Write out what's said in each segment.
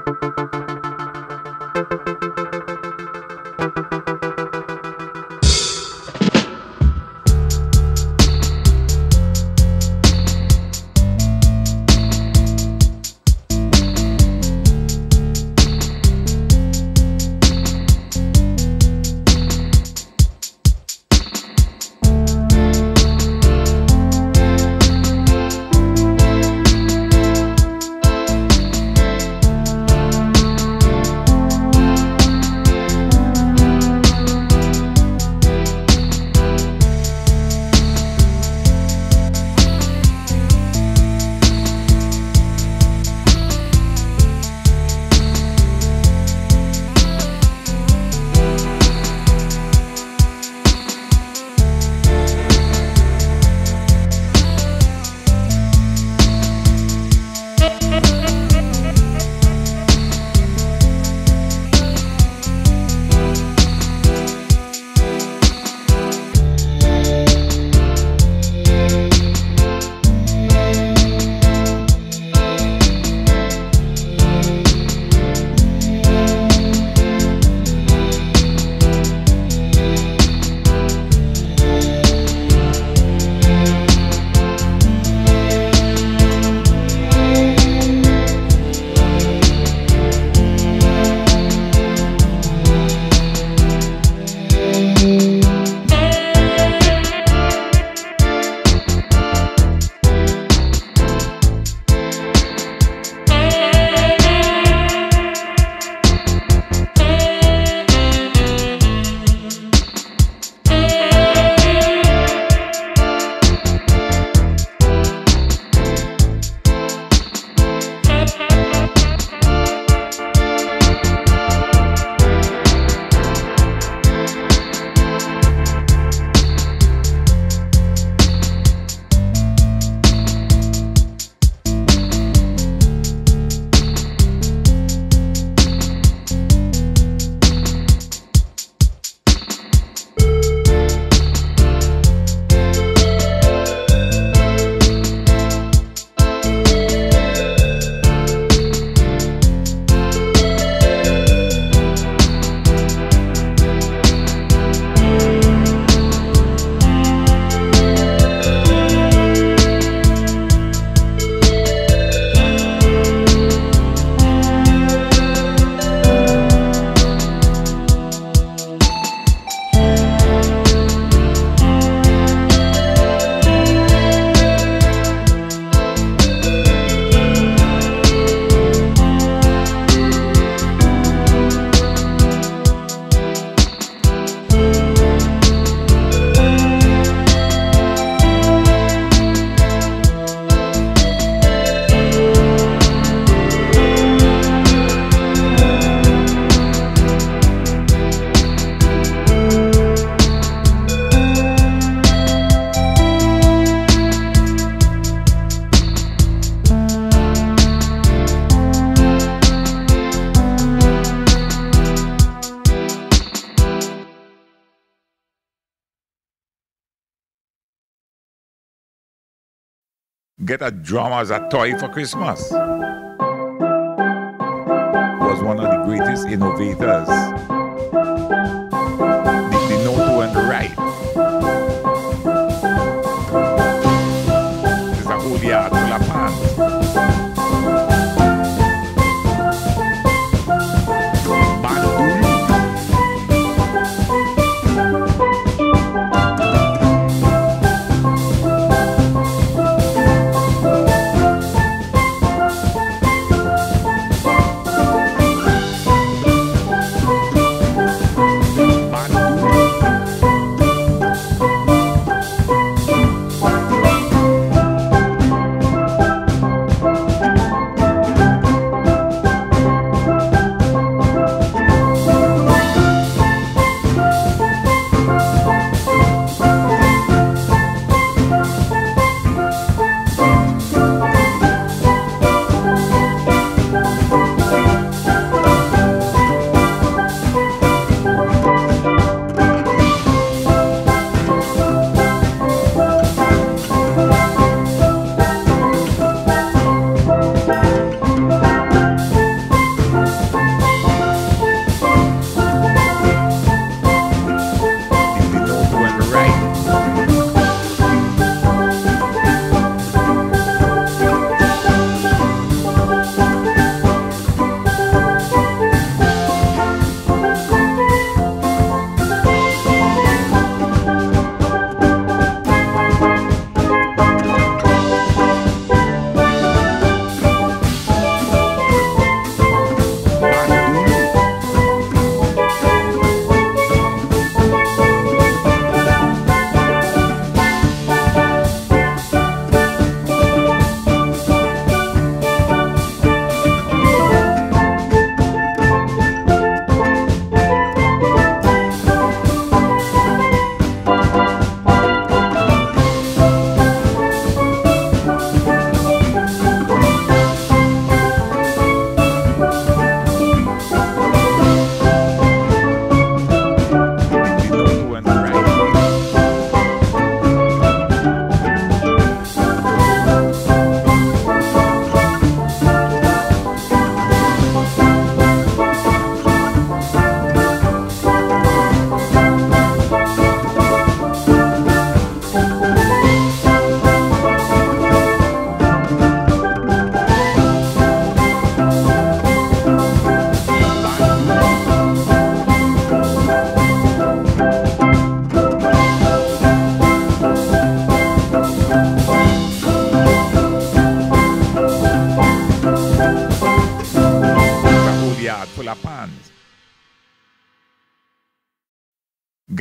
Get a drum as a toy for Christmas. Was one of the greatest innovators.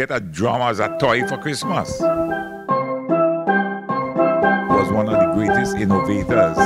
Get a drum as a toy for Christmas. Was one of the greatest innovators